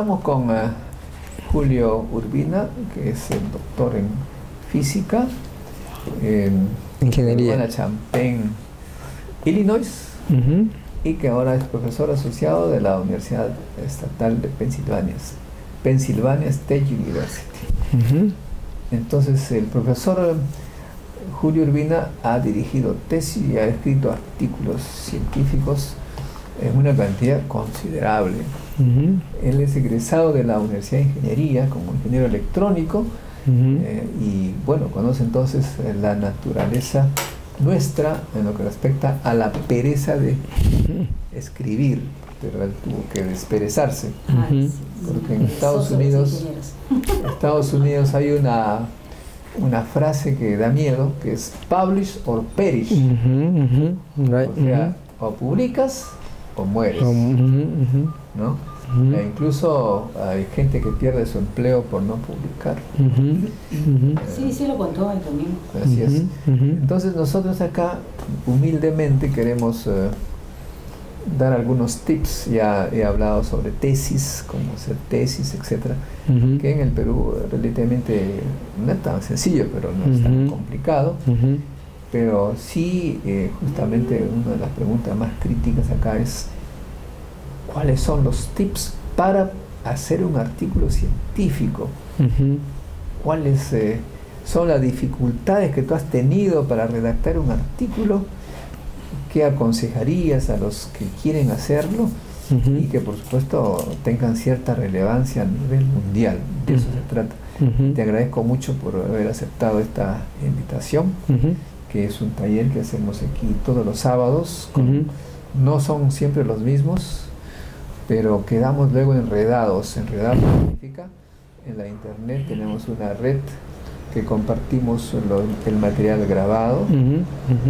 Estamos con eh, Julio Urbina, que es el doctor en física en Ingeniería. Champaign, Illinois, y que ahora es profesor asociado de la Universidad Estatal de Pensilvania, Pennsylvania State University. Entonces, el profesor Julio Urbina ha dirigido tesis y ha escrito artículos científicos en una cantidad considerable. Él es egresado de la Universidad de Ingeniería como ingeniero electrónico eh, y bueno, conoce entonces eh, la naturaleza nuestra en lo que respecta a la pereza de escribir, pero tuvo que desperezarse, porque en Estados Unidos, Estados Unidos hay una una frase que da miedo, que es publish or perish. O sea, o publicas o mueres. ¿no? E incluso hay gente que pierde su empleo por no publicar. sí, sí lo contó él también. Así es. Entonces nosotros acá humildemente queremos eh, dar algunos tips. Ya he hablado sobre tesis, cómo hacer tesis, etcétera, que en el Perú relativamente no es tan sencillo, pero no es tan complicado. Pero sí, eh, justamente una de las preguntas más críticas acá es cuáles son los tips para hacer un artículo científico. ¿Cuáles eh, son las dificultades que tú has tenido para redactar un artículo? ¿Qué aconsejarías a los que quieren hacerlo? Y que por supuesto tengan cierta relevancia a nivel mundial. De eso se trata. Te agradezco mucho por haber aceptado esta invitación, que es un taller que hacemos aquí todos los sábados. no son siempre los mismos, pero quedamos luego enredados. Enredados significa, en la internet tenemos una red que compartimos el material grabado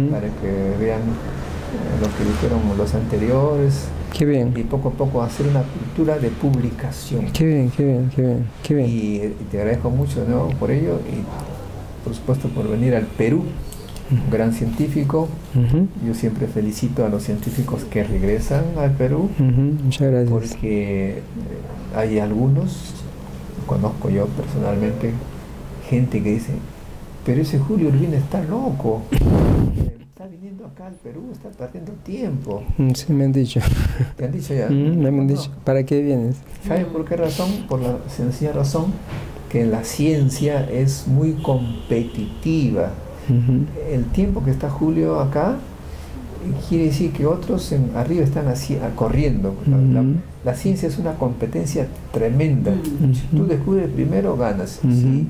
para que vean eh, lo que dijeron los anteriores. Qué bien. Y poco a poco hacer una cultura de publicación. Qué bien, qué bien, qué bien. Qué bien. Y, te agradezco mucho de nuevo por ello y por supuesto por venir al Perú un gran científico. Yo siempre felicito a los científicos que regresan al Perú. Muchas gracias. Porque eh, hay algunos, conozco yo personalmente, gente que dice, pero ese Julio Urbina está loco. Está viniendo acá al Perú, está perdiendo tiempo. Sí, me han dicho. ¿Te han dicho ya? me han dicho, ¿para qué vienes? ¿Sabes por qué razón? Por la sencilla razón que la ciencia es muy competitiva el tiempo que está Julio acá quiere decir que otros en, arriba están así, corriendo. la, ciencia es una competencia tremenda. Si tú descubres primero, ganas. Si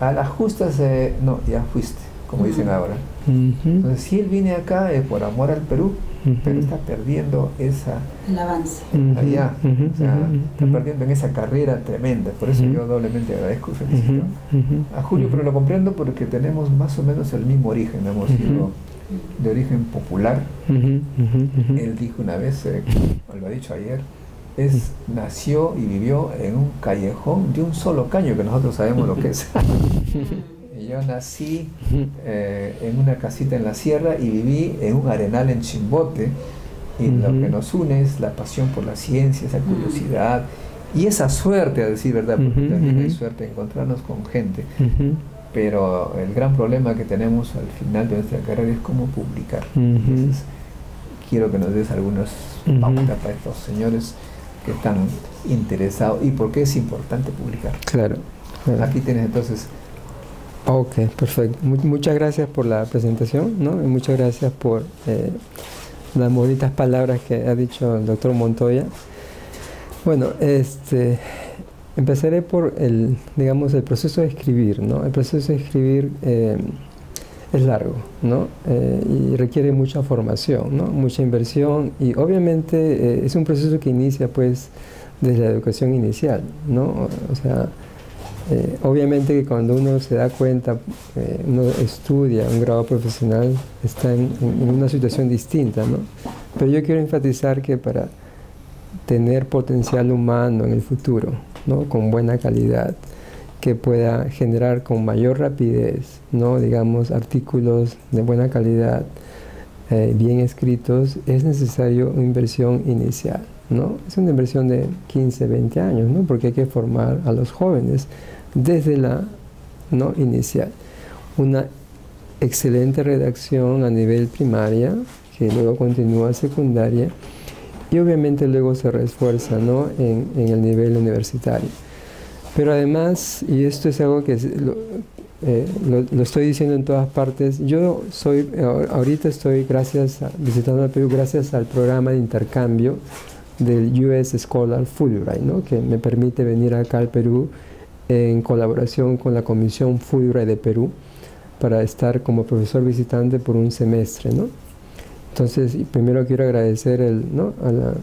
a las justas, no, ya fuiste, como dicen ahora. Entonces, si él viene acá es por amor al Perú, pero está perdiendo esa... El avance. Allá, o sea, está perdiendo en esa carrera tremenda. Por eso yo doblemente agradezco y felicito a Julio, pero lo comprendo porque tenemos más o menos el mismo origen, hemos sido de origen popular. Él dijo una vez, eh, lo ha dicho ayer, es, nació y vivió en un callejón de un solo caño, que nosotros sabemos lo que es. Yo nací eh, en una casita en la sierra y viví en un arenal en Chimbote. Y lo que nos une es la pasión por la ciencia, esa curiosidad y esa suerte, a decir verdad, porque también hay suerte de encontrarnos con gente. Pero el gran problema que tenemos al final de nuestra carrera es cómo publicar. Entonces, quiero que nos des algunas pautas para estos señores que están interesados y por qué es importante publicar. Claro. Aquí tienes entonces Ok, perfecto. muchas gracias por la presentación, ¿no? Y muchas gracias por eh, las bonitas palabras que ha dicho el doctor Montoya. Bueno, este, empezaré por el, digamos, el proceso de escribir, ¿no? El proceso de escribir eh, es largo, ¿no? Eh, y requiere mucha formación, ¿no? Mucha inversión y obviamente es un proceso que inicia, pues, desde la educación inicial, ¿no? O sea, eh, obviamente que cuando uno se da cuenta, eh, uno estudia un grado profesional, está en, una situación distinta, ¿no? Pero yo quiero enfatizar que para tener potencial humano en el futuro, ¿no? Con buena calidad, que pueda generar con mayor rapidez, ¿no? Digamos, artículos de buena calidad, eh, bien escritos, es necesario una inversión inicial, Es una inversión de 15, 20 años, ¿no? Porque hay que formar a los jóvenes desde la ¿no? inicial. Una excelente redacción a nivel primaria, que luego continúa a secundaria, y obviamente luego se refuerza ¿no? en, el nivel universitario. Pero además, y esto es algo que eh, lo, estoy diciendo en todas partes, yo soy, ahorita estoy gracias visitando el Perú gracias al programa de intercambio del US Scholar Fulbright, ¿no? que me permite venir acá al Perú en colaboración con la Comisión Fulbright de Perú para estar como profesor visitante por un semestre. ¿no? Entonces, primero quiero agradecer el, ¿no? a la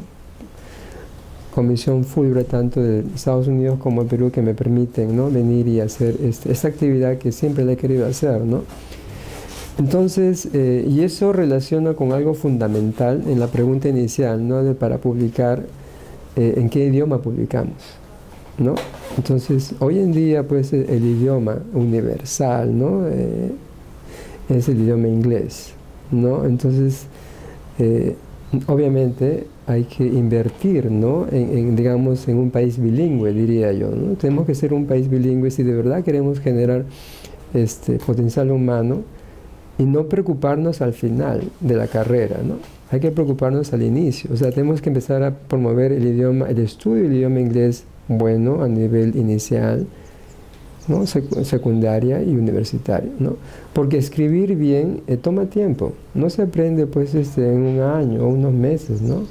Comisión Fulbright, tanto de Estados Unidos como de Perú, que me permiten ¿no? venir y hacer este, esta actividad que siempre le he querido hacer. ¿no? Entonces, eh, y eso relaciona con algo fundamental en la pregunta inicial, ¿no? De para publicar, eh, ¿en qué idioma publicamos? ¿no? Entonces, hoy en día, pues, el idioma universal, ¿no? Eh, es el idioma inglés, ¿no? Entonces, eh, obviamente hay que invertir ¿no? en, digamos, en un país bilingüe, diría yo. ¿no? Tenemos que ser un país bilingüe si de verdad queremos generar este potencial humano y no preocuparnos al final de la carrera. ¿no? Hay que preocuparnos al inicio. O sea, tenemos que empezar a promover el idioma, el estudio del idioma inglés bueno a nivel inicial ¿no? secundaria y universitaria, ¿no? Porque escribir bien eh, toma tiempo, no se aprende pues este, en un año o unos meses, ¿no?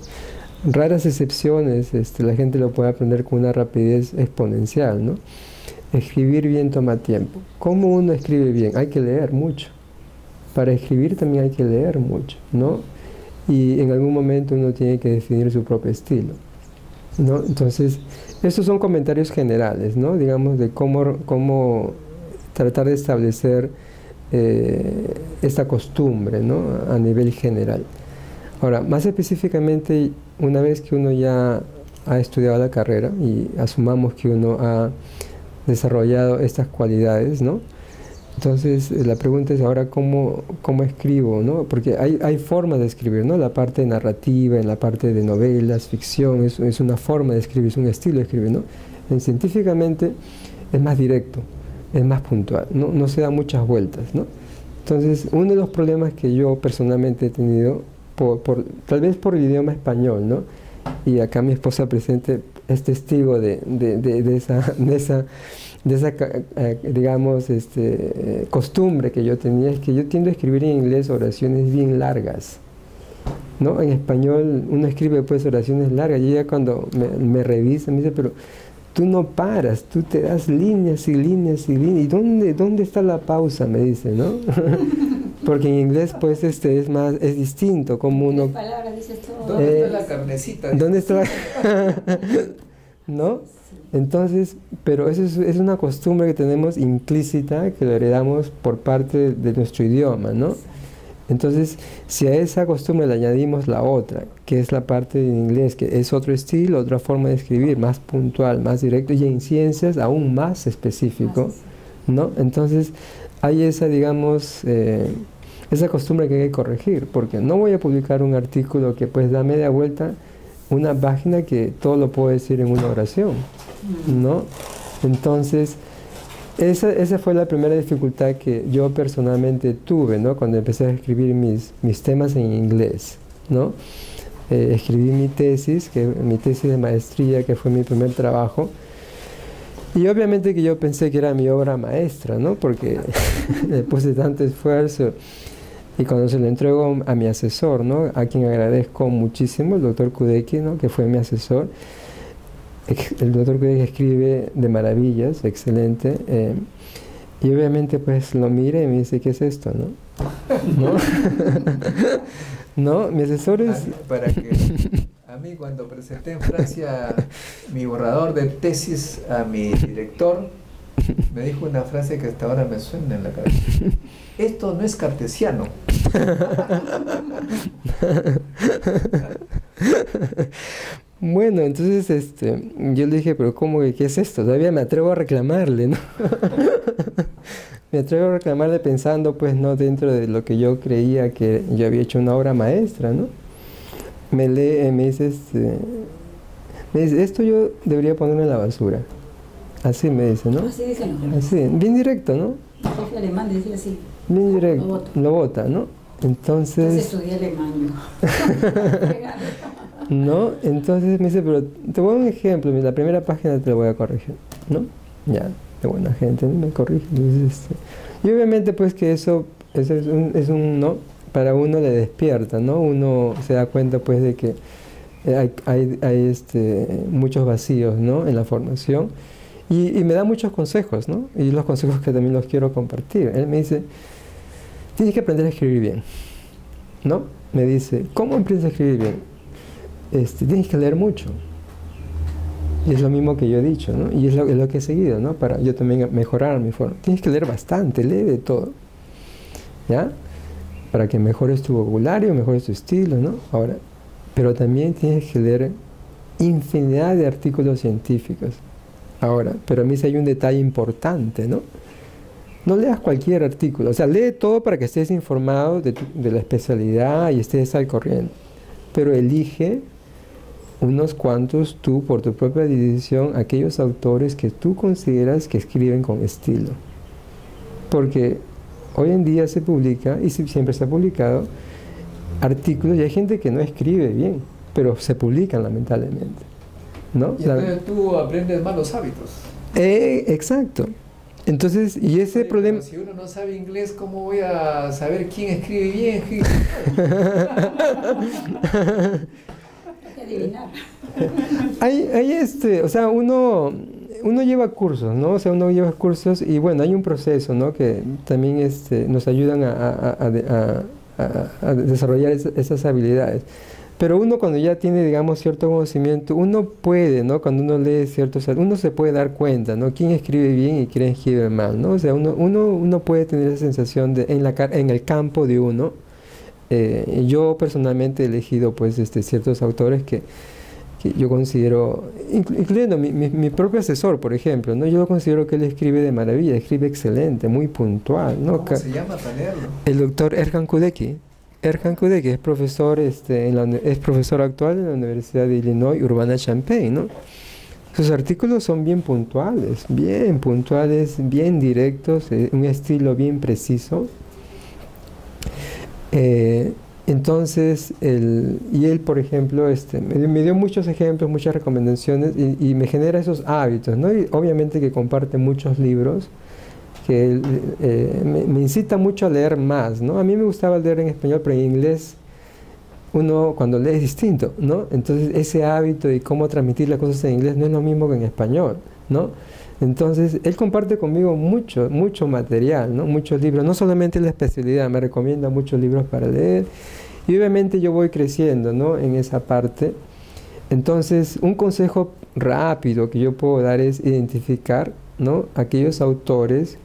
Raras excepciones, este, la gente lo puede aprender con una rapidez exponencial, ¿no? Escribir bien toma tiempo. ¿Cómo uno escribe bien? Hay que leer mucho. Para escribir también hay que leer mucho, ¿no? Y en algún momento uno tiene que definir su propio estilo, ¿no? Entonces, estos son comentarios generales, ¿no? Digamos, de cómo, cómo tratar de establecer eh, esta costumbre, ¿no? A nivel general. Ahora, más específicamente, una vez que uno ya ha estudiado la carrera y asumamos que uno ha desarrollado estas cualidades, ¿no? Entonces, la pregunta es ahora cómo, cómo escribo, ¿no? Porque hay, hay formas de escribir, ¿no? La parte narrativa, en la parte de novelas, ficción, es, es una forma de escribir, es un estilo de escribir, ¿no? En científicamente es más directo, es más puntual, ¿no? No se da muchas vueltas, ¿no? Entonces, uno de los problemas que yo personalmente he tenido, por, por, tal vez por el idioma español, ¿no? Y acá mi esposa presente es testigo de, de, de, de esa... De esa de esa, eh, digamos, este, costumbre que yo tenía, es que yo tiendo a escribir en inglés oraciones bien largas. ¿no? En español uno escribe pues oraciones largas y ya cuando me, me revisa me dice, pero tú no paras, tú te das líneas y líneas y líneas. ¿Y dónde, dónde está la pausa? Me dice, ¿no? Porque en inglés pues este es más, es distinto, como uno... ¿Dónde está la carnecita? ¿Dónde está la... ¿No? Entonces, pero eso es, una costumbre que tenemos implícita, que lo heredamos por parte de nuestro idioma, ¿no? Entonces, si a esa costumbre le añadimos la otra, que es la parte en inglés, que es otro estilo, otra forma de escribir, más puntual, más directo, y en ciencias aún más específico, ¿no? Entonces, hay esa, digamos, eh, esa costumbre que hay que corregir, porque no voy a publicar un artículo que pues da media vuelta, una página que todo lo puedo decir en una oración. ¿no? Entonces, esa, esa, fue la primera dificultad que yo personalmente tuve, ¿no? Cuando empecé a escribir mis, mis temas en inglés, ¿no? Eh, escribí mi tesis, que, mi tesis de maestría, que fue mi primer trabajo, y obviamente que yo pensé que era mi obra maestra, ¿no? Porque puse tanto esfuerzo. Y cuando se lo entrego a mi asesor, ¿no? A quien agradezco muchísimo, el doctor Kudeki, ¿no? Que fue mi asesor, el doctor que escribe de maravillas, excelente. Eh, y obviamente pues lo mira y me dice, ¿qué es esto? ¿No? ¿No? Mi asesor es... Para que a mí cuando presenté en Francia mi borrador de tesis a mi director, me dijo una frase que hasta ahora me suena en la cabeza. Esto no es cartesiano. Bueno, entonces este, yo le dije, pero ¿cómo que qué es esto? Todavía me atrevo a reclamarle, ¿no? me atrevo a reclamarle pensando, pues, no dentro de lo que yo creía que yo había hecho una obra maestra, ¿no? Me lee, eh, me dice, este, me dice, esto yo debería ponerlo en la basura. Así me dice, ¿no? Así dicen los Así, bien directo, ¿no? El alemán decía así. Lo bota, ¿no? Entonces Entonces, estudié alemán. ¿no? Entonces me dice, pero te voy a dar un ejemplo, la primera página te la voy a corregir, ¿no? Ya, de buena gente, me corrige. Entonces, este, y obviamente pues que eso, eso es, un, es un, ¿no? Para uno le despierta, ¿no? Uno se da cuenta pues de que hay, hay, hay, este, muchos vacíos, ¿no? En la formación. Y, y me da muchos consejos, ¿no? Y los consejos que también los quiero compartir. Él me dice, tienes que aprender a escribir bien, ¿no? Me dice, ¿cómo aprendes a escribir bien? Este, tienes que leer mucho. Y es lo mismo que yo he dicho, ¿no? Y es lo, es lo que he seguido, ¿no? Para yo también mejorar mi forma. Tienes que leer bastante, lee de todo. ¿Ya? Para que mejores tu vocabulario, mejores tu estilo, ¿no? Ahora, pero también tienes que leer infinidad de artículos científicos. Ahora, pero a mí sí hay un detalle importante, ¿no? No leas cualquier artículo, o sea, lee todo para que estés informado de, tu, de la especialidad y estés al corriente, pero elige unos cuantos tú por tu propia decisión, aquellos autores que tú consideras que escriben con estilo. Porque hoy en día se publica, y siempre se ha publicado, artículos y hay gente que no escribe bien, pero se publican lamentablemente. ¿no? Y entonces tú aprendes malos hábitos. Eh, exacto. Entonces, y ese problema... Si uno no sabe inglés, ¿cómo voy a saber quién escribe bien? quién- Hay. Hay, este, o sea, uno, uno lleva cursos, ¿no? O sea, uno lleva cursos y bueno, hay un proceso, ¿no? Que también este, nos ayudan a, a- a- a- a- a desarrollar es- esas habilidades. Pero uno cuando ya tiene, digamos, cierto conocimiento, uno puede, ¿no? Cuando uno lee ciertos, uno se puede dar cuenta, ¿no? Quién escribe bien y quién escribe mal, ¿no? O sea, uno, uno, uno puede tener esa sensación de, en, la, en el campo de uno. Eh, yo personalmente he elegido, pues, este, ciertos autores que, que yo considero, inclu- incluyendo mi, mi- mi propio asesor, por ejemplo, ¿no? Yo considero que él escribe de maravilla, escribe excelente, muy puntual, ¿no? ¿Cómo se llama para leerlo? el doctor Erkan Kudeki. Erkan Kudeki es profesor, este, en la es profesor actual en la Universidad de Illinois Urbana-Champaign, ¿no? Sus artículos son bien puntuales, bien puntuales, bien directos, eh, un estilo bien preciso. Eh, entonces, el, y él, por ejemplo, este, me, dio- me dio muchos ejemplos, muchas recomendaciones y, y me genera esos hábitos, ¿no? Y obviamente que comparte muchos libros que eh, me, me incita mucho a leer más, ¿no? A mí me gustaba leer en español, pero en inglés uno cuando lee es distinto, ¿no? Entonces ese hábito y cómo transmitir las cosas en inglés no es lo mismo que en español, ¿no? Entonces él comparte conmigo mucho, mucho material, ¿no? Muchos libros, no solamente la especialidad, me recomienda muchos libros para leer y obviamente yo voy creciendo, ¿no? En esa parte. Entonces un consejo rápido que yo puedo dar es identificar, ¿no? Aquellos autores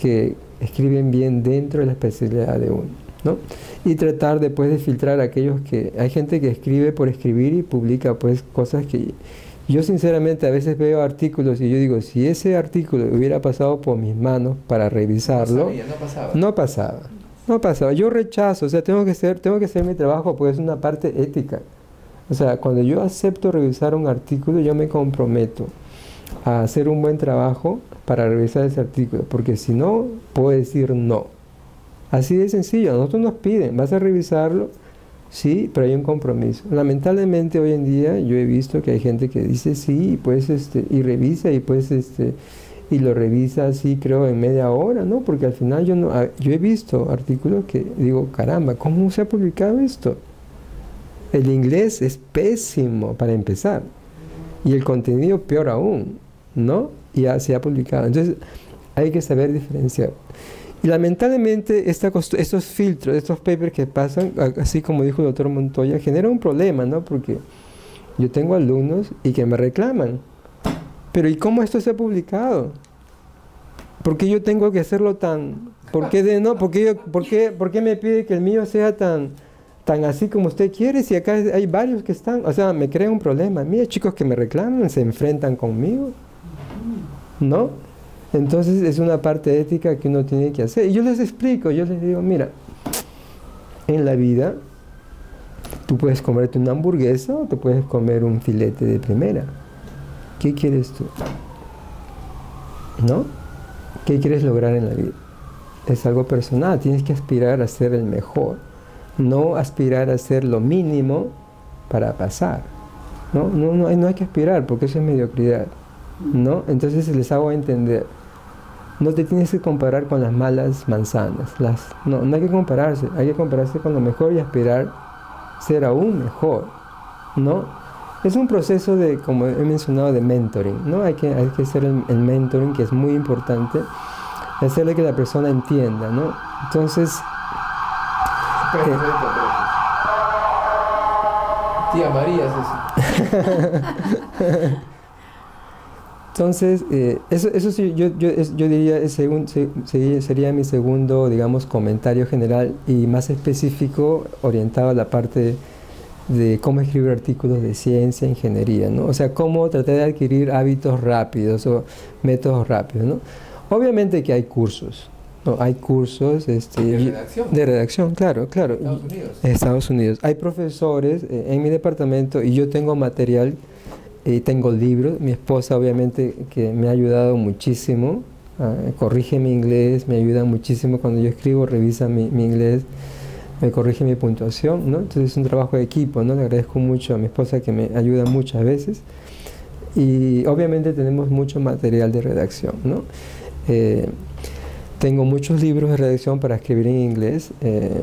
que escriben bien dentro de la especialidad de uno, ¿no? Y tratar después de filtrar aquellos que... Hay gente que escribe por escribir y publica pues cosas que... Yo sinceramente a veces veo artículos y yo digo, si ese artículo hubiera pasado por mis manos para revisarlo, No sabía, no pasaba. no pasaba. No pasaba. Yo rechazo, o sea, tengo que hacer, tengo que hacer mi trabajo porque es una parte ética. O sea, cuando yo acepto revisar un artículo, yo me comprometo a hacer un buen trabajo para revisar ese artículo, porque si no, puedo decir no. Así de sencillo, a nosotros nos piden, vas a revisarlo, sí, pero hay un compromiso. Lamentablemente hoy en día yo he visto que hay gente que dice sí, y pues este, y revisa, y pues este, y lo revisa así creo en media hora, ¿no? Porque al final yo no, a- yo he visto artículos que digo, caramba, ¿cómo se ha publicado esto? El inglés es pésimo para empezar y el contenido peor aún, ¿no? Y ya se ha publicado. Entonces hay que saber diferenciar. Y lamentablemente esta estos filtros, estos papers que pasan, así como dijo el doctor Montoya, genera un problema, ¿no? Porque yo tengo alumnos y que me reclaman. Pero ¿y cómo esto se ha publicado? ¿Por qué yo tengo que hacerlo tan... ¿Por qué, de, no? ¿Por, qué, yo- por, qué, por qué me pide que el mío sea tan, tan así como usted quiere si acá hay varios que están? O sea, me crea un problema. Mira, chicos que me reclaman, se enfrentan conmigo. ¿No? Entonces es una parte ética que uno tiene que hacer. Y yo les explico, yo les digo, mira, en la vida tú puedes comerte una hamburguesa o te puedes comer un filete de primera. ¿Qué quieres tú? ¿No? ¿Qué quieres lograr en la vida? Es algo personal, tienes que aspirar a ser el mejor, no aspirar a ser lo mínimo para pasar. No, no, no, no hay que aspirar porque eso es mediocridad. ¿No? Entonces les hago entender no te tienes que comparar con las malas manzanas. Las, no, no hay que compararse, hay que compararse con lo mejor y aspirar ser aún mejor, ¿no? Es un proceso de, como he mencionado, de mentoring, ¿no? Hay que, hay que hacer el, mentoring, que es muy importante, hacerle que la persona entienda, ¿no? Entonces... Eh, Tía María es Entonces, eh, eso, eso sí, yo, yo, yo diría, según, sería mi segundo, digamos, comentario general y más específico orientado a la parte de cómo escribir artículos de ciencia, ingeniería, ¿no? O sea, cómo tratar de adquirir hábitos rápidos o métodos rápidos, ¿no? Obviamente que hay cursos, ¿no? Hay cursos este, de redacción. De redacción, claro, claro. Estados Unidos. Estados Unidos. Hay profesores eh, en mi departamento y yo tengo material y tengo libros, mi esposa obviamente que me ha ayudado muchísimo, ah, corrige mi inglés, me ayuda muchísimo cuando yo escribo, revisa mi, inglés, me corrige mi puntuación, ¿no? Entonces es un trabajo de equipo, ¿no? Le agradezco mucho a mi esposa que me ayuda muchas veces. Y obviamente tenemos mucho material de redacción, ¿no? Eh, tengo muchos libros de redacción para escribir en inglés, eh,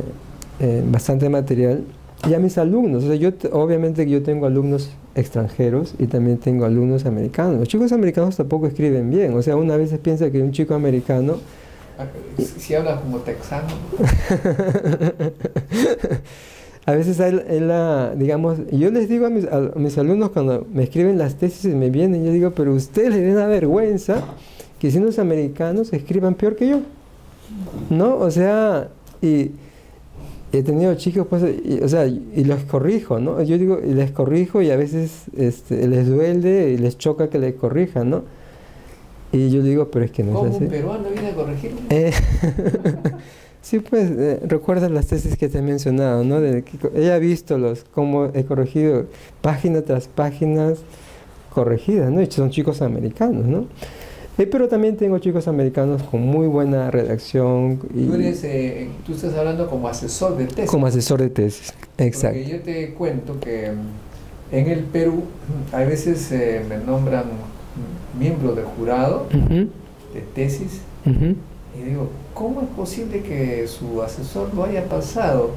eh, bastante material. Y a mis alumnos, o sea, yo obviamente yo tengo alumnos extranjeros y también tengo alumnos americanos. Los chicos americanos tampoco escriben bien, o sea, una vez piensa que un chico americano... Ah, si habla como texano. a veces él, digamos, yo les digo a mis, a mis, alumnos cuando me escriben las tesis y me vienen, yo digo, pero ustedes les den vergüenza que siendo los americanos escriban peor que yo. ¿No? O sea, y he tenido chicos, pues, y, o sea, y los corrijo, ¿no? Yo digo, y les corrijo y a veces este, les duele y les choca que les corrijan, ¿no? Y yo digo, pero es que no es así. un peruano viene a corregir? Eh, sí, pues, eh, recuerdas las tesis que te he mencionado, ¿no? De que ella ha visto los, cómo he corregido página tras páginas corregidas, ¿no? Y son chicos americanos, ¿no? Eh, pero también tengo chicos americanos con muy buena redacción. Y tú, eres, eh, tú estás hablando como asesor de tesis. Como asesor de tesis, exacto. Porque yo te cuento que mm, en el Perú a veces eh, me nombran miembro de jurado de tesis y digo, ¿cómo es posible que su asesor lo haya pasado?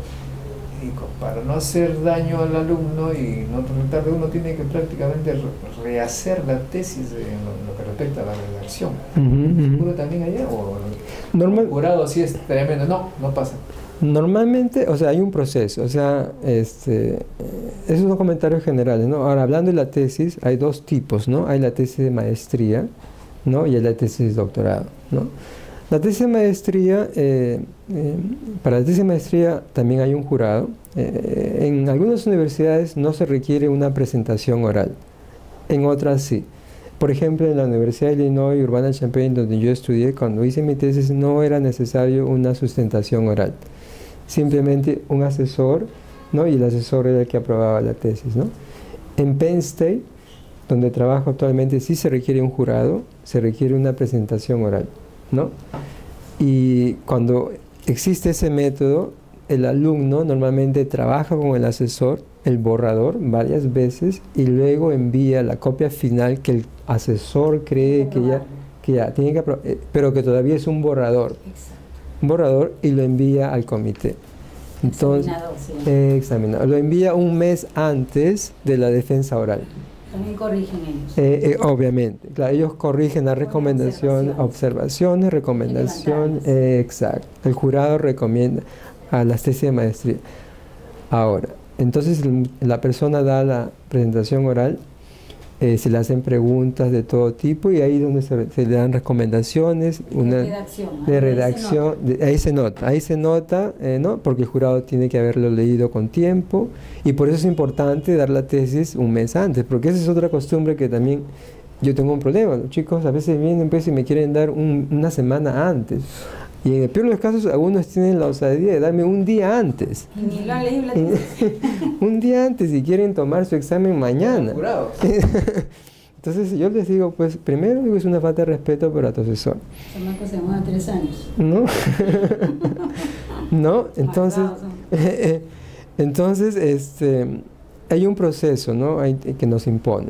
Y para no hacer daño al alumno y no de uno tiene que prácticamente rehacer la tesis en lo, que respecta a la redacción. Uh también allá? ¿O Normal, jurado sí es tremendo? No, no pasa. Normalmente, o sea, hay un proceso, o sea, este, esos son comentarios generales, ¿no? Ahora, hablando de la tesis, hay dos tipos, ¿no? Hay la tesis de maestría, ¿no? Y hay la tesis de doctorado, ¿no? La tesis de maestría, eh, eh, para la tesis de maestría también hay un jurado. Eh, en algunas universidades no se requiere una presentación oral, en otras sí. Por ejemplo, en la Universidad de Illinois Urbana-Champaign, donde yo estudié, cuando hice mi tesis no era necesario una sustentación oral. Simplemente un asesor, ¿no? y el asesor era el que aprobaba la tesis. ¿no? En Penn State, donde trabajo actualmente, sí se requiere un jurado, se requiere una presentación oral. ¿No? Y cuando existe ese método, el alumno normalmente trabaja con el asesor, el borrador, varias veces y luego envía la copia final que el asesor cree que ya, que ya tiene que eh, pero que todavía es un borrador. Un borrador y lo envía al comité. Entonces, examinado. Lo envía un mes antes de la defensa oral. También corrigen ellos. Eh, eh, obviamente, claro, ellos corrigen la recomendación, observaciones, recomendación, eh, exacto. El jurado recomienda a las tesis de maestría. Ahora, entonces la persona da la presentación oral eh, se le hacen preguntas de todo tipo y ahí donde se, le dan recomendaciones una, de redacción, de redacción ahí se nota, ahí se nota, eh, ¿no? porque el jurado tiene que haberlo leído con tiempo y por eso es importante dar la tesis un mes antes, porque esa es otra costumbre que también yo tengo un problema. Los chicos a veces vienen pues, y me quieren dar una semana antes. Y en el peor de los casos, algunos tienen la osadía de darme un día antes. Ni lo han leído Un día antes y quieren tomar su examen mañana. Entonces yo les digo, pues primero digo, es una falta de respeto para tu asesor. se a tres años. No. no, entonces, entonces este, hay un proceso ¿no? hay, que nos impone.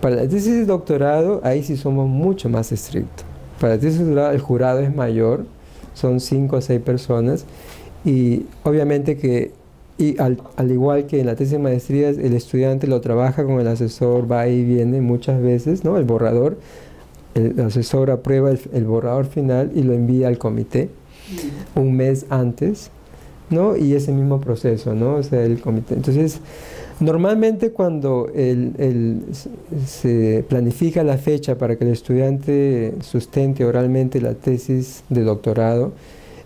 para la tesis de doctorado, ahí sí somos mucho más estrictos. Para doctorado, el jurado es mayor, son cinco o seis personas, y obviamente que y al, igual que en la tesis de maestría, el estudiante lo trabaja con el asesor, va y viene muchas veces, ¿no? El borrador, el asesor aprueba el, borrador final y lo envía al comité un mes antes, ¿no? Y ese mismo proceso, ¿no? O sea, el comité. Entonces, normalmente cuando se planifica la fecha para que el estudiante sustente oralmente la tesis de doctorado,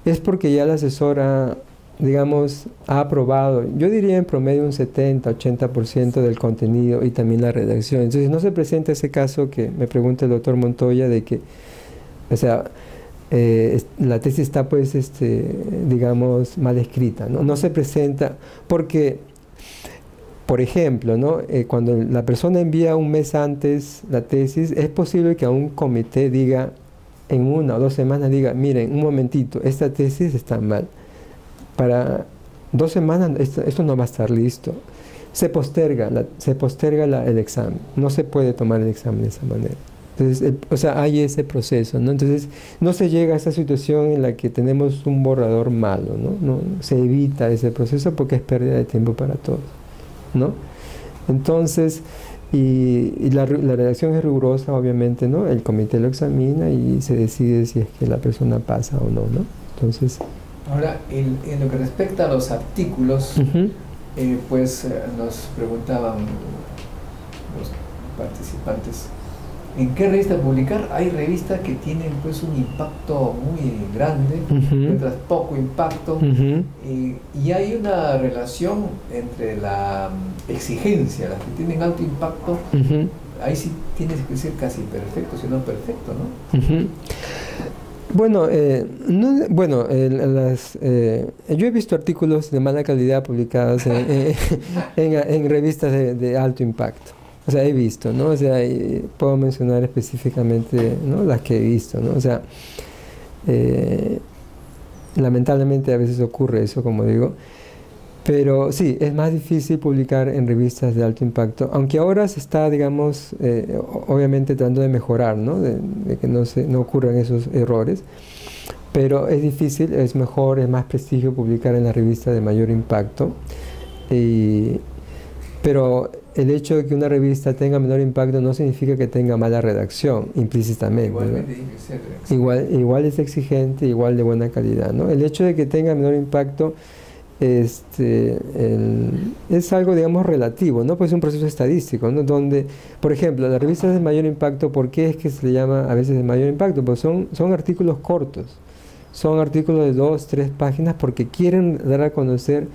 es porque ya el asesor ha digamos, ha aprobado, yo diría en promedio un 70, 80% del contenido y también la redacción. Entonces no se presenta ese caso que me pregunta el doctor Montoya de que, o sea, eh, la tesis está pues, este, digamos, mal escrita, ¿no? No se presenta porque, por ejemplo, ¿no? Eh, cuando la persona envía un mes antes la tesis, es posible que a un comité diga, en una o dos semanas diga, miren, un momentito, esta tesis está mal para dos semanas esto, no va a estar listo. Se posterga, se posterga el examen. No se puede tomar el examen de esa manera. Entonces, o sea, hay ese proceso, ¿no? Entonces, no se llega a esa situación en la que tenemos un borrador malo, ¿no? se evita ese proceso porque es pérdida de tiempo para todos, ¿no? Entonces, y, la, la, redacción es rigurosa, obviamente, ¿no? El comité lo examina y se decide si es que la persona pasa o no, ¿no? Entonces... Ahora, en, lo que respecta a los artículos, eh, pues eh, nos preguntaban los participantes, ¿en qué revista publicar? Hay revistas que tienen pues un impacto muy grande, otras poco impacto, y hay una relación entre la mm, exigencia, las que tienen alto impacto, ahí sí tienes que ser casi perfecto, si no perfecto, ¿no? Bueno, eh, bueno las, eh, yo he visto artículos de mala calidad publicados en, en, revistas de, alto impacto. O sea, he visto, ¿no? O sea, puedo mencionar específicamente ¿no? las que he visto, ¿no? O sea, eh, lamentablemente a veces ocurre eso, como digo. Pero sí, es más difícil publicar en revistas de alto impacto, aunque ahora se está, digamos, eh, obviamente tratando de mejorar, ¿no? De, que no, se, no ocurran esos errores, pero es difícil, es mejor, es más prestigio publicar en la revista de mayor impacto. pero el hecho de que una revista tenga menor impacto no significa que tenga mala redacción, implícitamente. Igual, igual es exigente, igual de buena calidad. ¿no? El hecho de que tenga menor impacto este, es algo, digamos, relativo, ¿no? Pues es un proceso estadístico, ¿no? Donde, por ejemplo, las revistas de mayor impacto, ¿por qué es que se le llama a veces de mayor impacto? Pues son, son artículos cortos, son artículos de dos, tres páginas porque quieren dar a conocer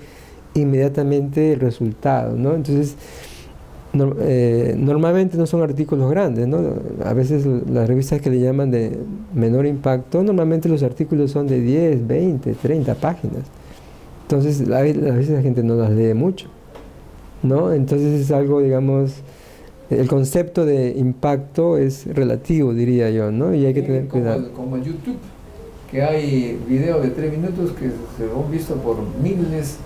inmediatamente el resultado, ¿no? Entonces, eh, normalmente no son artículos grandes, ¿no? A veces las revistas que le llaman de menor impacto, normalmente los artículos son de 10, 20, 30 páginas. Entonces, a veces la gente no las lee mucho, ¿no? Entonces es algo, digamos, el concepto de impacto es relativo, diría yo, ¿no? Y hay que tener cuidado. Como YouTube, que hay videos de tres minutos que se han visto por miles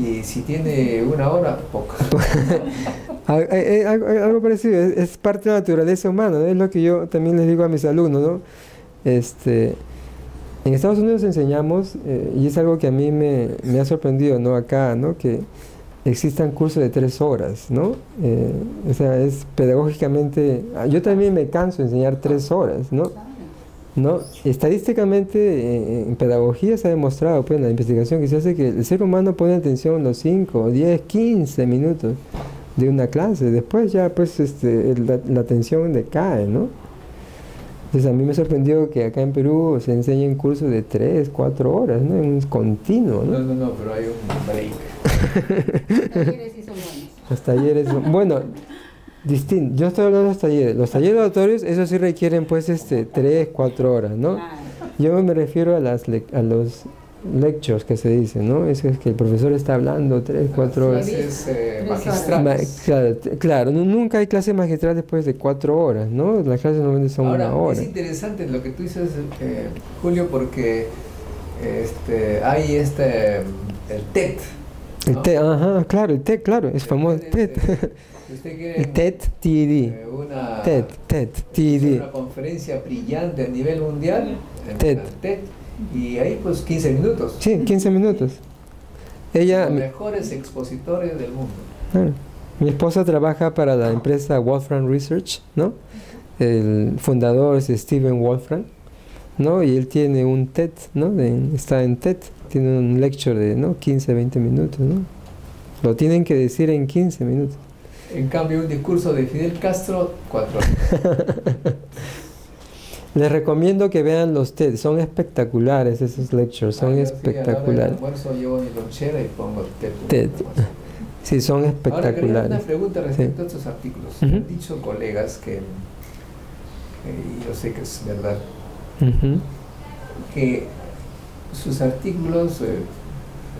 y si tiene una hora, poco. algo, parecido, es, parte de la naturaleza humana, es lo que yo también les digo a mis alumnos, ¿no? Este, en Estados Unidos enseñamos, eh, y es algo que a mí me, ha sorprendido, ¿no? Acá, ¿no? Que existan cursos de tres horas, ¿no? Eh, o sea, es pedagógicamente... Ah, yo también me canso de enseñar tres horas, ¿no? ¿No? Estadísticamente eh, en pedagogía se ha demostrado, pues en la investigación que se hace, que el ser humano pone atención los 5, 10, 15 minutos de una clase. Después ya pues este, la, la atención decae, ¿no? Entonces a mí me sorprendió que acá en Perú se enseñen cursos de 3, 4 horas, ¿no? En un continuo, ¿no? No, no, no, pero hay un break. Los talleres sí son buenos. Los talleres son... Bueno, distinto. Yo estoy hablando de los talleres. Los talleres oratorios, eso sí requieren pues este, tres, cuatro horas, ¿no? Yo me refiero a, las a los lectures que se dice, ¿no? Es que el profesor está hablando tres, cuatro horas. Clases eh, magistrales. Claro, claro, nunca hay clase magistral después de cuatro horas, ¿no? Las clases normalmente son una hora. Es interesante lo que tú dices, eh, Julio, porque este, hay este, el TED. El TED, ajá, claro, el TED, claro, es famoso. el TED. el TED TED. Eh, una, TED, TED, TED. Una conferencia brillante a nivel mundial. TED. TED y ahí pues 15 minutos. Sí, 15 minutos. Ella, Los mejores expositores del mundo. mi esposa trabaja para la empresa Wolfram Research, ¿no? El fundador es Steven Wolfram, ¿no? Y él tiene un TED, ¿no? está en TED, tiene un lecture de, ¿no? 15, 20 minutos, ¿no? Lo tienen que decir en 15 minutos. En cambio, un discurso de Fidel Castro, 4 horas. Les recomiendo que vean los TED, son espectaculares esos lectures, son Ah, espectaculares. almuerzo llevo mi lonchera y pongo TED. TED. Sí, son Ahora, espectaculares. una pregunta respecto Sí. a estos artículos. Ujú. Han dicho colegas que, eh, y yo sé que es verdad, que sus artículos eh,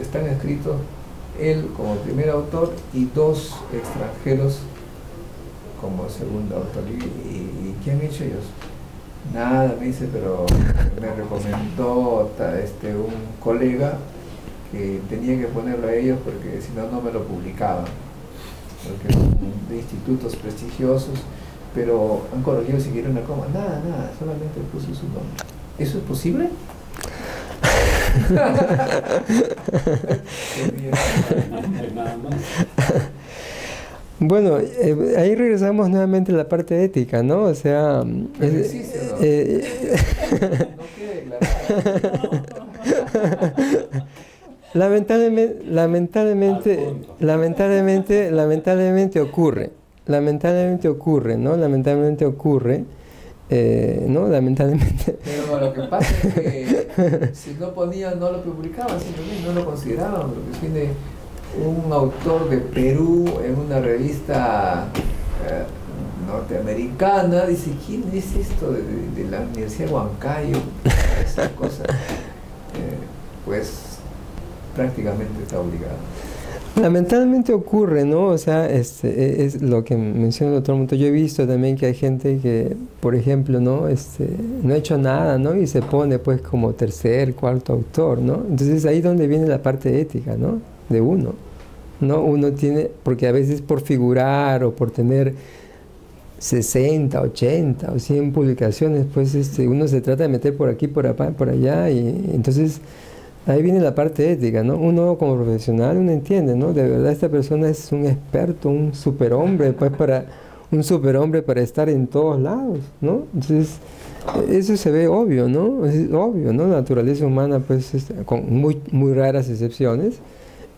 están escritos él como primer autor y dos extranjeros como segundo autor. ¿Y, y, y qué han hecho ellos? Nada, me dice, pero me recomendó este, un colega que tenía que ponerlo a ellos porque si no, no me lo publicaban. Porque son de institutos prestigiosos, pero han corregido si quieren una coma. Nada, nada, solamente puso su nombre. ¿Eso es posible? Qué bien. Nada más. Bueno, eh, ahí regresamos nuevamente a la parte ética, ¿no? O sea, Pero eh, existe, ¿no? eh, No quede claro. lamentablemente, lamentablemente, lamentablemente, lamentablemente ocurre, lamentablemente ocurre, ¿no? Lamentablemente ocurre, eh, ¿no? Lamentablemente. Pero lo que pasa es que si no ponían, no lo publicaban, simplemente no lo consideraban, porque tiene un autor de Perú en una revista eh, norteamericana, dice, ¿quién es esto de, de- de la Universidad de Huancayo? Eh, pues prácticamente está obligado. Lamentablemente ocurre, ¿no? O sea, este, e- es lo que menciona el doctor Montoya. Yo he visto también que hay gente que, por ejemplo, ¿no? Este, no ha hecho nada, ¿no? Y se pone pues como tercer, cuarto autor, ¿no? Entonces ahí es donde viene la parte ética, ¿no? De uno, ¿no? Uno tiene, porque a veces por figurar o por tener 60, 80 o 100 publicaciones, pues este, uno se trata de meter por aquí, por allá, y entonces ahí viene la parte ética, ¿no? Uno como profesional, uno entiende, ¿no? De verdad esta persona es un experto, un superhombre, pues para un superhombre para estar en todos lados, ¿no? Entonces eso se ve obvio, ¿no? Es obvio, ¿no? La naturaleza humana, pues, con muy, muy raras excepciones,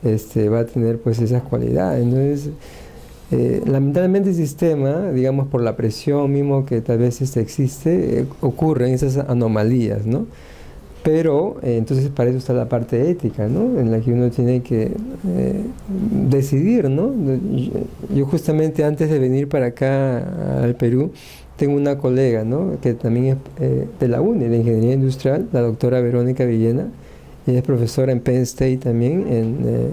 este, va a tener pues esas cualidades. Entonces, eh, lamentablemente el sistema, digamos por la presión mismo que tal vez este existe, eh, ocurren esas anomalías, ¿no? Pero eh, entonces para eso está la parte ética, ¿no? En la que uno tiene que decidir, ¿no? Yo- justamente antes de venir para acá al Perú, tengo una colega, ¿no? Que también es de la UNI, de Ingeniería Industrial, la doctora Verónica Villena. Ella es profesora en Penn State también, en, eh,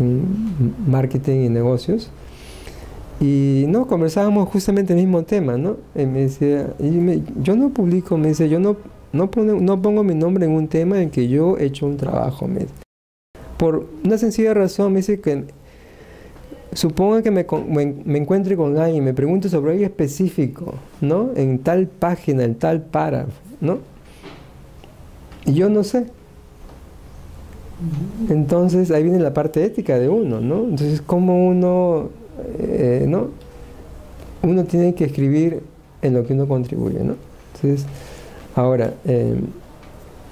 en marketing y negocios. Y no, conversábamos justamente el mismo tema, ¿no? Y me decía, yo no publico, me dice, yo no, no, pone- no pongo mi nombre en un tema en que yo he hecho un trabajo, me. Por una sencilla razón, me dice que suponga que me, me encuentre con alguien y me pregunte sobre algo específico, ¿no? En tal página, en tal párrafo, ¿no? Y yo no sé. Entonces ahí viene la parte ética de uno, ¿no? Entonces, ¿cómo uno, eh, ¿no? Uno tiene que escribir en lo que uno contribuye, ¿no? Entonces, ahora, eh,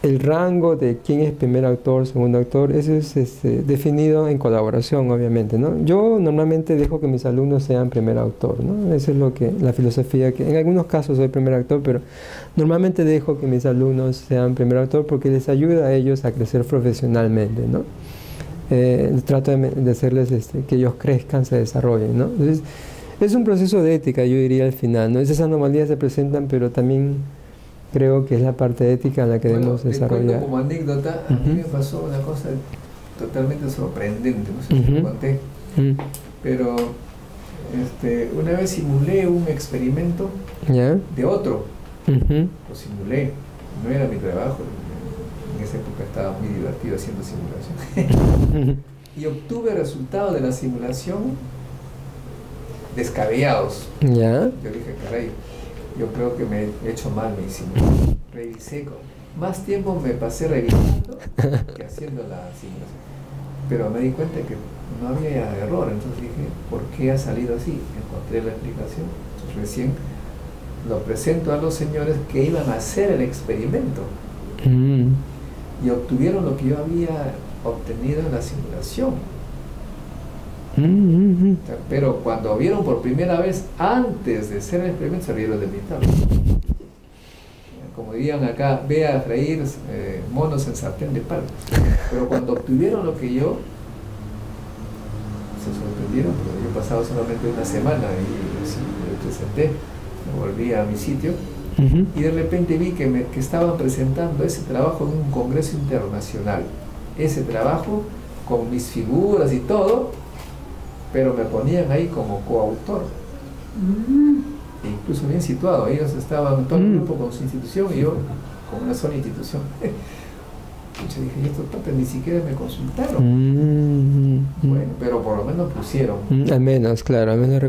el rango de quién es primer autor, segundo autor, eso es este, definido en colaboración, obviamente, ¿no? Yo normalmente dejo que mis alumnos sean primer autor, ¿no? Eso es lo que, la filosofía que, en algunos casos soy primer autor, pero normalmente dejo que mis alumnos sean primer autor porque les ayuda a ellos a crecer profesionalmente, ¿no? Eh, trato de hacerles este, que ellos crezcan, se desarrollen, ¿no? Entonces, Es un proceso de ética, yo diría al final, ¿no? Esas anomalías se presentan, pero también creo que es la parte ética la que debemos desarrollar. como anécdota, a mí me pasó una cosa totalmente sorprendente, no sé si lo conté, pero este, una vez simulé un experimento de otro, lo simulé, no era mi trabajo, en esa época estaba muy divertido haciendo simulación, y obtuve resultados de la simulación descabellados. Yo dije, caray, yo creo que me he hecho mal mi simulación. Revisé, más tiempo me pasé revisando que haciendo la simulación. Pero me di cuenta que no había error, entonces dije, ¿por qué ha salido así? Encontré la explicación. recién lo presento a los señores que iban a hacer el experimento. Mm. Y obtuvieron lo que yo había obtenido en la simulación. Mm, mm, pero cuando vieron por primera vez, antes de hacer el experimento, se rieron de mi Como dirían acá, ve a freír eh, monos en sartén de palo. Pero cuando obtuvieron lo que yo, se sorprendieron, porque yo pasaba solamente una semana y me presenté, me volví a mi sitio y de repente vi que, me, que estaban presentando ese trabajo en un congreso internacional. Ese trabajo con mis figuras y todo, pero me ponían ahí como coautor. Mm. incluso bien situado, ellos estaban todo el mm. grupo con su institución y yo con una sola institución. Yo dije, estos papes ni siquiera me consultaron. Mm, bueno, pero por lo menos pusieron. al menos, claro, al menos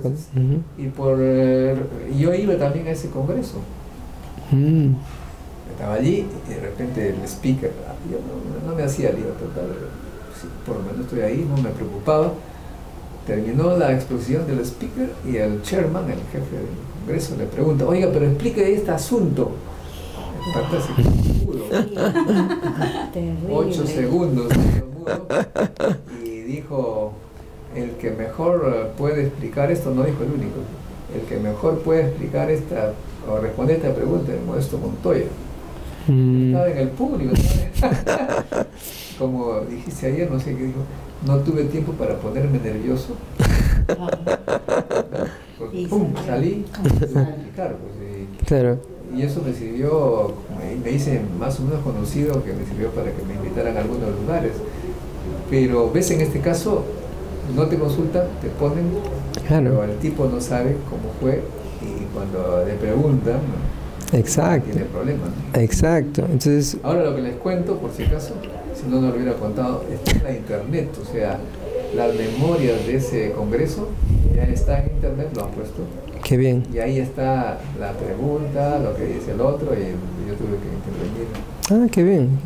Y por eh, yo iba también a ese congreso. Estaba allí y de repente el speaker, yo no, me hacía lío total, por lo menos estoy ahí, no me preocupaba Terminó la exposición del speaker y el chairman, el jefe del Congreso, le pregunta, oiga, pero explique este asunto. Ocho segundos y dijo, el que mejor puede explicar esto, no dijo el único, el que mejor puede explicar esta o responder esta pregunta es Modesto Montoya. Mm. Estaba en el público, como dijiste ayer, no sé qué dijo, no tuve tiempo para ponerme nervioso. pum, salí, claro, pues, claro. Y eso me sirvió, me hice más o menos conocido, que me sirvió para que me invitaran a algunos lugares. Pero ves, en este caso, no te consultan, te ponen, pero el tipo no sabe cómo fue y cuando le preguntan, Exacto. tiene problemas. Exacto. Entonces, Ahora lo que les cuento, por si acaso, si no, no lo hubiera contado, está en la internet, o sea, las memorias de ese congreso ya está en internet, lo han puesto. Qué bien. Y ahí está la pregunta, lo que dice el otro, y yo tuve que intervenir. Ah, qué bien.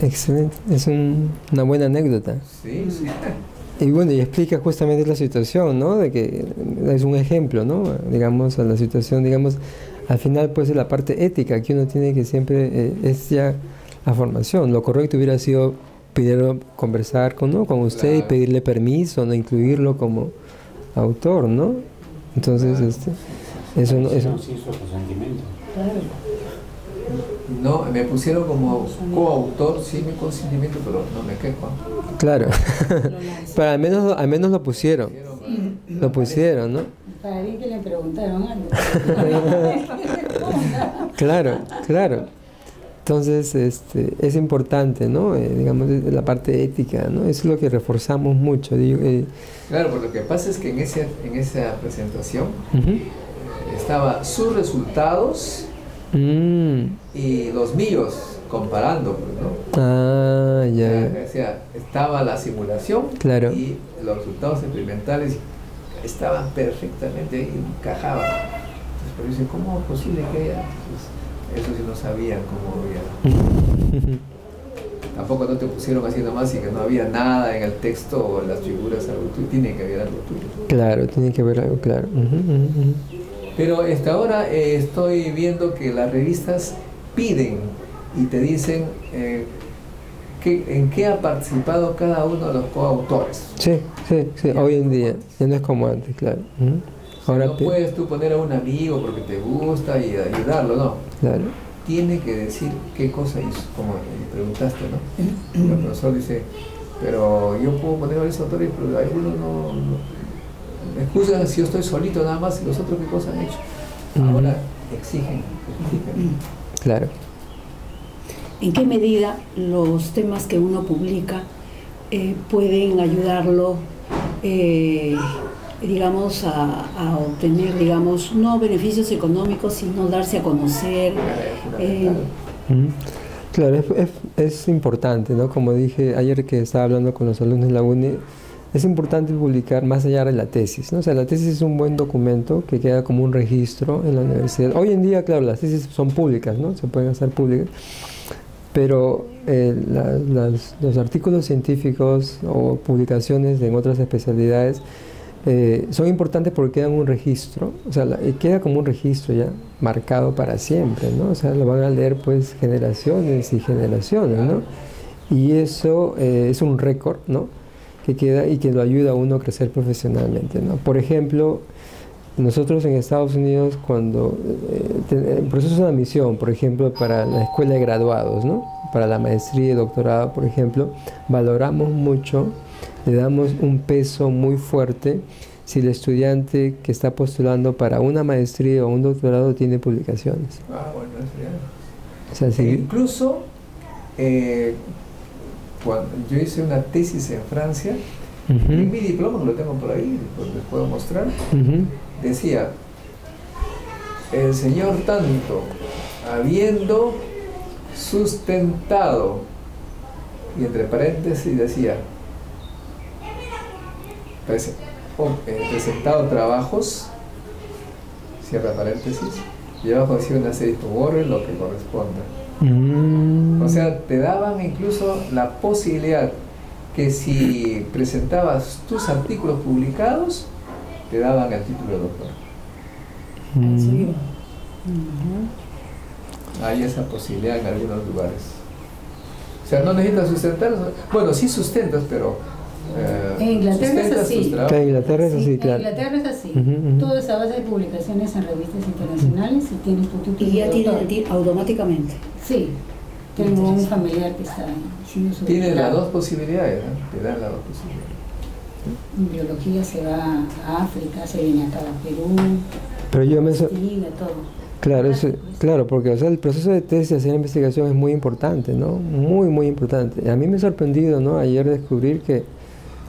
Excelente. Es una buena anécdota. Sí, sí. Y bueno, y explica justamente la situación, ¿no? De que es un ejemplo, ¿no? Digamos, a la situación, digamos, al final pues es la parte ética que uno tiene que siempre, eh, es ya la formación. Lo correcto hubiera sido pedirlo, conversar con, ¿no? con usted y pedirle permiso, no incluirlo como autor, ¿no? Entonces, este, eso no... Eso. No, me pusieron como coautor, sí, mi consentimiento, pero no me quejo. Claro, pero al menos, al menos lo pusieron. Lo pusieron, ¿no? Para mí que le preguntaron antes. claro, claro. Entonces, este, es importante, ¿no? Eh, digamos, la parte ética, ¿no? Eso es lo que reforzamos mucho. Digo, eh. Claro, pues lo que pasa es que en, ese, en esa presentación estaba sus resultados mm. y los míos comparando, pues, ¿no? Ah, ya. Decía, estaba la simulación claro. y los resultados experimentales estaban perfectamente, encajaban. Entonces, pero dice, ¿cómo es posible que haya? Eso sí no sabían cómo había. Tampoco no te pusieron así nomás y que no había nada en el texto o en las figuras, algo tiene que haber algo tuyo. Claro, tiene que haber algo claro. Pero hasta ahora eh, estoy viendo que las revistas piden y te dicen eh, que, en qué ha participado cada uno de los coautores. Sí, sí, sí, hoy en día, ya no es como antes, claro. Ahora no puedes tú poner a un amigo porque te gusta y ayudarlo, no. Claro. Tiene que decir qué cosa hizo, como preguntaste, ¿no? El profesor dice, pero yo puedo poner a varios autores, pero algunos no, me juzgan si yo estoy solito nada más y los otros qué cosas han hecho. Ahora exigen, exigen. Claro. ¿En qué medida los temas que uno publica eh, pueden ayudarlo, eh, digamos, a, a obtener, digamos, no beneficios económicos, sino darse a conocer? eh. Claro, es, es- es importante, ¿no? Como dije ayer que estaba hablando con los alumnos de la UNI, es importante publicar más allá de la tesis, ¿no? O sea, la tesis es un buen documento que queda como un registro en la universidad. Hoy en día, claro, las tesis son públicas, ¿no? Se pueden hacer públicas, pero eh, la- las- los artículos científicos o publicaciones en otras especialidades eh, son importantes porque quedan un registro, o sea, la- y queda como un registro ya marcado para siempre, ¿no? O sea, lo van a leer pues generaciones y generaciones, ¿no? Y eso eh, es un récord, ¿no? Que queda y que lo ayuda a uno a crecer profesionalmente, ¿no? Por ejemplo, nosotros en Estados Unidos cuando eh, el proceso de admisión, por ejemplo, para la escuela de graduados, ¿no? Para la maestría y doctorado, por ejemplo, valoramos mucho, le damos un peso muy fuerte si el estudiante que está postulando para una maestría o un doctorado tiene publicaciones. Ah, bueno, ya. O sea, E incluso, eh, cuando yo hice una tesis en Francia, Ujú, en mi diploma, que lo tengo por ahí, pues les puedo mostrar, decía, el señor tanto, habiendo sustentado, y entre paréntesis decía, presentado trabajos, cierra paréntesis, y abajo decía una serie, borre lo que corresponda. Mm. O sea, te daban incluso la posibilidad que si presentabas tus artículos publicados, te daban el título de doctor. Mm. sí. Hay esa posibilidad en algunos lugares. O sea, no necesitas sustentar, bueno, sí sustentas, pero... eh, En Inglaterra es así. en Inglaterra es Sí, así, en claro. Inglaterra es así. Ujú, ujú. Todo es a base de publicaciones en revistas internacionales y tienes tu título. Y ya tiene automáticamente. Sí. Tengo un familiar que está Tienes las dos posibilidades, ¿no? te dan las dos posibilidades. En biología se va a África, se viene acá a Perú, Pero yo me... so- investiga todo. Claro, eso- claro, porque o sea, el proceso de tesis y hacer investigación es muy importante, ¿no? Muy, muy importante. A mí me ha sorprendido, ¿no? Ayer descubrir que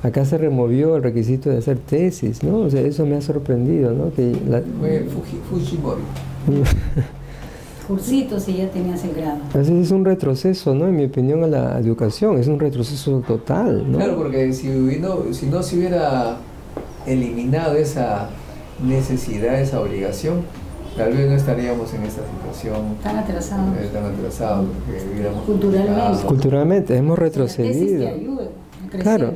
acá se removió el requisito de hacer tesis, ¿no? O sea, eso me ha sorprendido, ¿no? Que la- Fue Fuji- Fujimori. Cursitos y ya tenías el grado. Ese es un retroceso, ¿no? En mi opinión, a la educación. Es un retroceso total, ¿no? Claro, porque si, no, si no se hubiera eliminado esa necesidad, esa obligación, tal vez no estaríamos en esta situación Tan atrasados. eh, tan atrasados, hubiéramos Culturalmente. Culturalmente hemos La tesis te retrocedido. ayuda a crecer. Claro.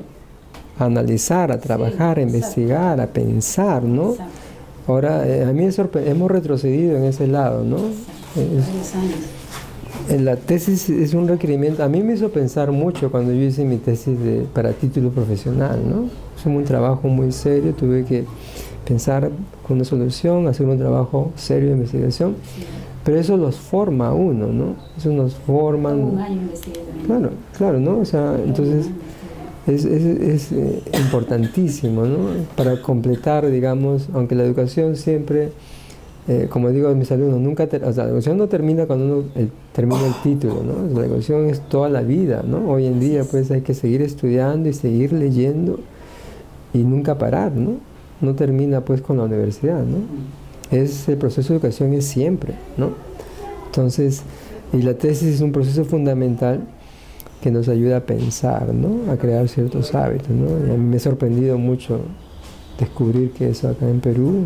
A analizar, a trabajar, a investigar, a pensar, ¿no? Exacto. Ahora, eh, a mí sorpre- hemos retrocedido en ese lado, ¿no? Es- en la tesis es un requerimiento, a mí me hizo pensar mucho cuando yo hice mi tesis de, para título profesional, ¿no? Fue un trabajo muy serio, tuve que pensar con una solución, hacer un trabajo serio de investigación, pero eso los forma a uno, ¿no? Eso nos forma. Un año. Claro, claro, ¿no? O sea, entonces es, es- eh, importantísimo, ¿no? Para completar, digamos, aunque la educación siempre, eh, como digo a mis alumnos, nunca, ter- la educación no termina cuando uno eh, termina el título, ¿no? La educación es toda la vida, ¿no? Hoy en día, pues, hay que seguir estudiando y seguir leyendo y nunca parar, ¿no? No termina, pues, con la universidad, ¿no? Es, el proceso de educación es siempre, ¿no? Entonces, y la tesis es un proceso fundamental que nos ayuda a pensar, ¿no? A crear ciertos hábitos, ¿no? Y a mí me ha sorprendido mucho descubrir que eso acá en Perú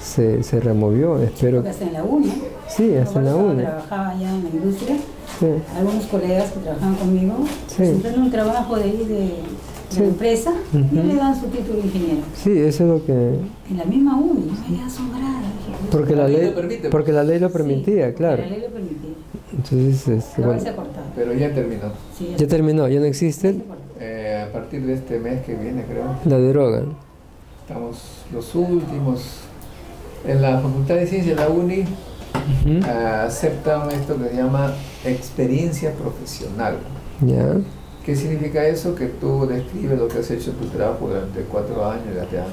se, se removió. Espero Porque hasta en la UNA. Sí, hasta en la UNA. trabajaba ya en la industria, Sí, algunos colegas que trabajaban conmigo, Sí. presentaron un trabajo de ahí de, de Sí. la empresa y le dan su título de ingeniero. sí, eso es lo que... En la misma UNI, me quedé asombrada. Dios Porque la La ley ley, lo permite, porque la ley lo Sí, permitía, claro. La ley lo permitía. Entonces, este, bueno. Pero ya terminó. Sí, ya terminó, ya no existe. Eh, a partir de este mes que viene, creo, la droga. estamos los últimos. En la Facultad de Ciencias la UNI aceptan esto que se llama experiencia profesional. Ya, ¿Qué significa eso? Que tú describes lo que has hecho en tu trabajo durante cuatro años, ya te dan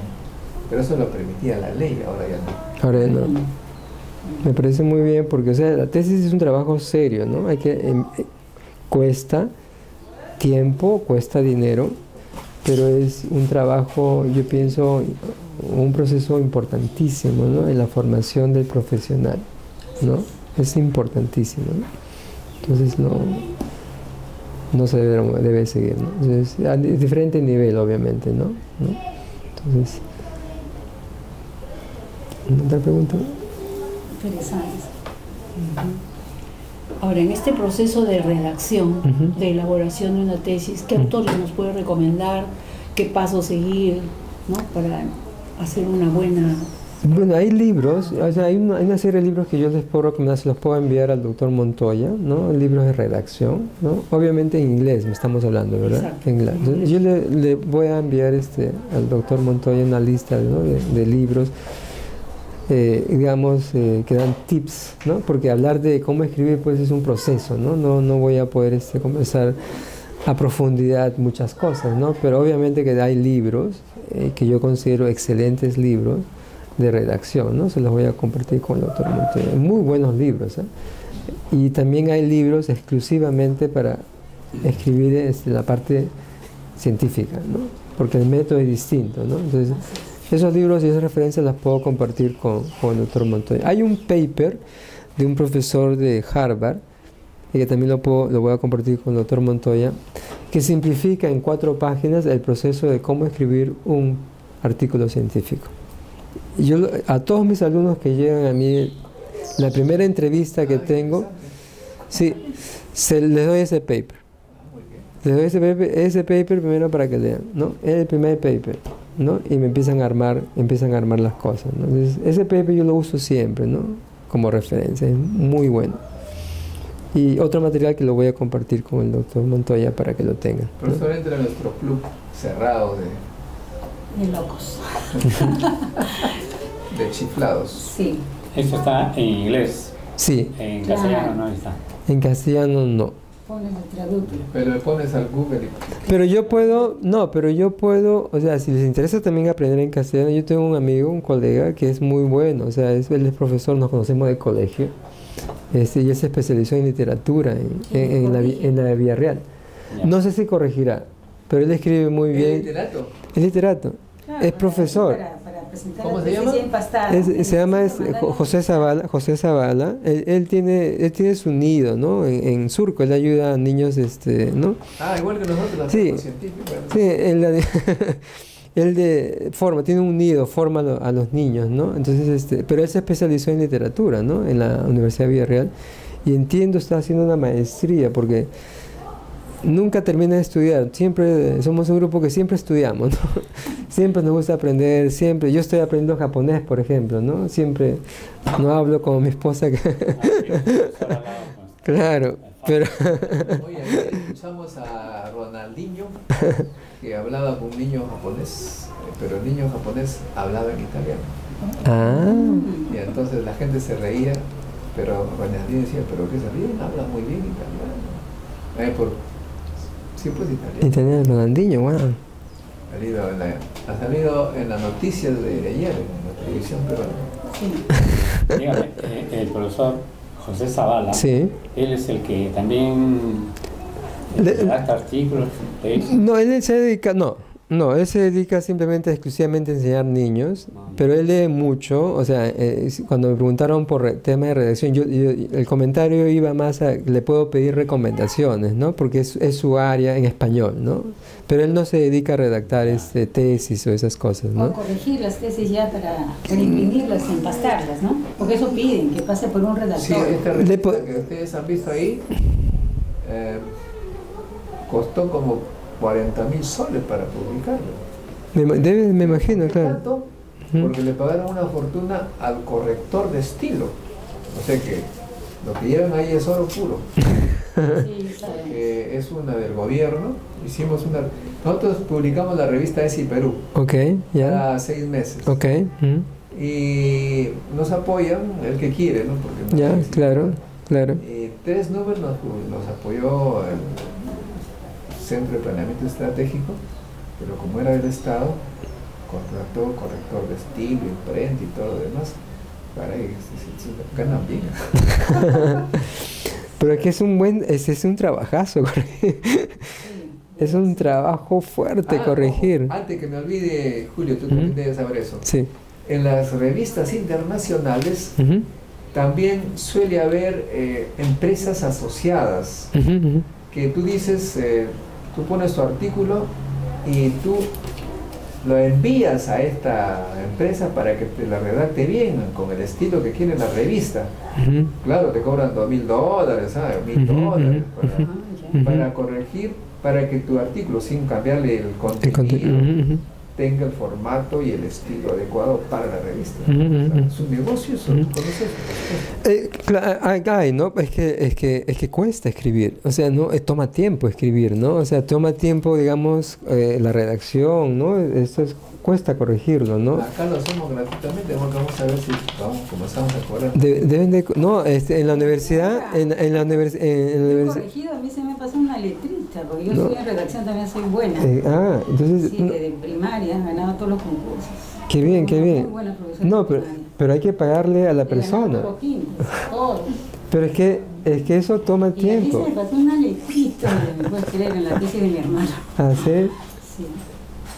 Pero eso lo permitía la ley, ahora ya no. Ahora ya no. Me parece muy bien porque, o sea, la tesis es un trabajo serio, ¿no? Hay que em, eh, cuesta tiempo, cuesta dinero, pero es un trabajo, yo pienso, un proceso importantísimo, ¿no? En la formación del profesional, ¿no? Es importantísimo, ¿no? Entonces no, no se debe, debe seguir, ¿no? Entonces, a diferente nivel, obviamente, ¿no? ¿No? Entonces, ¿otra pregunta? Interesante. Ahora, en este proceso de redacción, de elaboración de una tesis, ¿qué autores nos puede recomendar? ¿Qué paso seguir? ¿no? Para hacer una buena... Bueno, hay libros, o sea, hay una, hay una serie de libros que yo les puedo recomendar, se los puedo enviar al doctor Montoya, ¿no? Libros de redacción, ¿no? Obviamente en inglés me estamos hablando, ¿verdad? Exacto. En inglés. Yo le, le voy a enviar este, al doctor Montoya una lista ¿no? de, de libros, eh, digamos, eh, que dan tips, ¿no? Porque hablar de cómo escribir pues es un proceso, ¿no? No, no voy a poder este, conversar a profundidad muchas cosas, ¿no? Pero obviamente que hay libros eh, que yo considero excelentes libros de redacción, ¿no? Se los voy a compartir con el Montoya. Muy buenos libros, ¿eh? Y también hay libros exclusivamente para escribir este, la parte científica, ¿no? Porque el método es distinto, ¿no? Esos libros y esas referencias las puedo compartir con, con el doctor Montoya. Hay un paper de un profesor de Harvard, y que también lo, puedo, lo voy a compartir con el doctor Montoya, que simplifica en cuatro páginas el proceso de cómo escribir un artículo científico. Yo a todos mis alumnos que llegan a mí, la primera entrevista que tengo, sí, se, les doy ese paper. Les doy ese paper, ese paper primero para que lean, ¿no? Es el primer paper, ¿no? Y me empiezan a armar, empiezan a armar las cosas, ¿no? Entonces, ese paper yo lo uso siempre, ¿no? Como referencia, es muy bueno. Y otro material que lo voy a compartir con el doctor Montoya para que lo tengan. ¿no? Profesor entra en nuestro club cerrado de, De locos. de chiflados. Sí. Esto está en inglés, Sí, en Claro. castellano no está. en castellano no. Pones el traductor. Pero le pones al Google y Pero yo puedo, no, pero yo puedo, o sea, si les interesa también aprender en castellano, yo tengo un amigo, un colega que es muy bueno, o sea, es, él es profesor, nos conocemos de colegio, este, y él se especializó en literatura en, en, en la, en la Vía Real. Ya. No sé si corregirá, pero él escribe muy ¿Es bien. literato? Es literato, es profesor. ¿Cómo se llama? Es- se llama es, Jo- José Zavala, José Zavala. Él, él tiene, él tiene su nido, ¿no? En, en Surco, él ayuda a niños, este, ¿no? Ah, igual que nosotros, Sí. científicos. Sí, él, de- él de forma, tiene un nido, forma lo- a los niños, ¿no? Entonces, este, pero él se especializó en literatura, ¿no? En la Universidad de Villarreal. Y entiendo, está haciendo una maestría, porque nunca termina de estudiar. Siempre, somos un grupo que siempre estudiamos, ¿no? Siempre nos gusta aprender, siempre. Yo estoy aprendiendo japonés, por ejemplo, ¿no? Siempre no hablo como mi esposa, que, claro, pero... Oye, escuchamos a Ronaldinho que hablaba con un niño japonés, eh, pero el niño japonés hablaba en italiano. Ah, Y entonces la gente se reía, pero Ronaldinho decía, pero que se ríen, habla muy bien italiano. Eh, por, sí, pues italiano. italiano Ronaldinho, wow. Ha salido en la, ha salido en las noticias de ayer, en la televisión peruana. Sí. Dígame, eh, el profesor José Zavala, Sí. él es el que también Le- redacta artículos. No, él se dedica, no, no, él se dedica simplemente, exclusivamente a enseñar niños, pero él lee mucho, o sea, eh, cuando me preguntaron por tema de redacción, yo, yo- el comentario iba más a, le puedo pedir recomendaciones, ¿no? Porque es, es su área en español, ¿no? Pero él no se dedica a redactar este, tesis o esas cosas, O ¿no? corregir las tesis ya para, para imprimirlas y empastarlas, ¿no? Porque eso piden, que pase por un Sí, redactor. po- revista que ustedes han visto ahí eh, costó como 40 mil soles para publicarlo. Me, ima- debe- me imagino, claro. Tanto porque le pagaron una fortuna al corrector de estilo. O sea que lo que llevan ahí es oro puro. Sí, que es una del gobierno. Hicimos una. Nosotros publicamos la revista ESI Perú Ok, ya. cada seis meses. Ok. Y nos apoyan el que quiere, ¿no? Porque no ya, claro, claro. Y tres números nos, nos apoyó el Centro de Planeamiento Estratégico, pero como era del Estado, contrató corrector de estilo, imprenta y todo lo demás. Para que se, ganan bien. Pero es que es un buen, es, es un trabajazo. Es un trabajo fuerte Ah, corregir. ojo, antes que me olvide, Julio, tú también debes saber eso. Sí. En las revistas internacionales también suele haber eh, empresas asociadas que tú dices, eh, tú pones tu artículo y tú lo envías a esta empresa para que te la redacte bien, con el estilo que quiere la revista. Claro, te cobran dos mil dólares, ¿sabes? Mil dólares para, Ah, para corregir, para que tu artículo, sin cambiarle el contenido. Tenga el formato y el estilo adecuado para la revista. Ujú, O sea, es un negocio, eso, Ujú. ¿conoces? Eh, hay- hay, ¿no? Es que, es, que, es que cuesta escribir, o sea, no Eh, toma tiempo escribir, ¿no? O sea, toma tiempo, digamos, eh, la redacción, ¿no? Esto es, cuesta corregirlo, ¿no? Acá lo hacemos gratuitamente, vamos a ver si vamos, comenzamos a cobrar. De- deben de, no, este, en la universidad, en, en la, univers- en- en la He universidad, corregido, a mí se me pasó una porque yo No. soy en redacción también soy buena. eh, ah, entonces, Sí, no, desde primaria he ganado todos los concursos. qué bien, qué bien. Buena No, pero, pero hay que pagarle a la persona. todos. Pero es que, es que eso toma Y tiempo. me pasó una letrita, me puedes creer, en la tesis de mi hermano. ¿Ah, sí?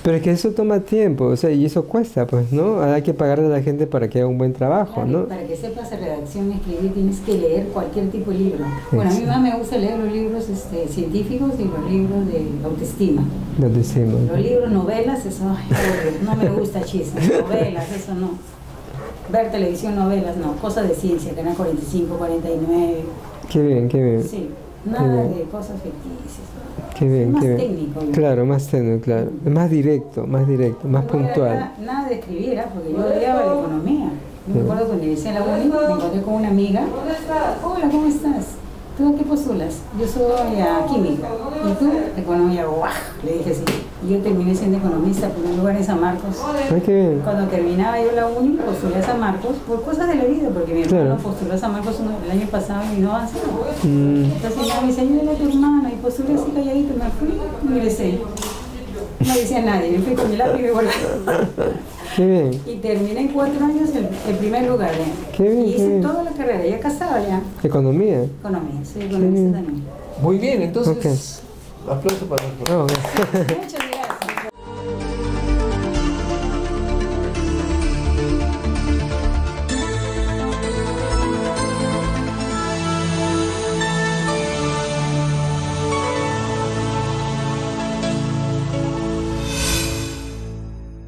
Pero es que eso toma tiempo, o sea, y eso cuesta, pues, ¿no? Hay que pagarle a la gente para que haga un buen trabajo, Claro, ¿no? Para que sepas de redacción y escribir tienes que leer cualquier tipo de libro. Bueno, a mí más me gusta leer los libros este, científicos y los libros de autoestima. Lo decimos. Los libros, novelas, eso ay, no me gusta chismes, novelas, eso no. Ver televisión, novelas, no. Cosas de ciencia, canal 45, 49. Qué bien, qué bien. Sí, nada bien. de cosas ficticias. Qué bien, más qué bien. técnico. ¿no? Claro, más técnico, claro. Más directo, más directo, más No puntual. Nada, nada de escribir, ¿ah? porque yo odiaba la economía. Yo me acuerdo cuando en la uni, me encontré con una amiga. Hola, ¿cómo estás? ¿Tú a qué postulas? Yo soy a química. ¿Y tú? Economía. ¡Guau! Le dije así. Y yo terminé siendo economista, en primer lugar en San Marcos. Ay, qué bien. Cuando terminaba yo la uni, postulé a San Marcos por cosas de la vida, porque mi hermano Claro. postuló a San Marcos uno- el año pasado y no avanzó. Mm, Entonces ya me dice, ayúdale a tu hermana, y postulé así calladito, me fui, ingresé. No decía a nadie, me fui con mi lápiz y me volví. qué bien. Y terminé en cuatro años el, el primer lugar. ¿eh? Qué bien, y qué hice bien. toda la carrera, ya casada ya. Economía. Economía, soy economista también. Muy bien, entonces, aplauso para nosotros. No, Muchas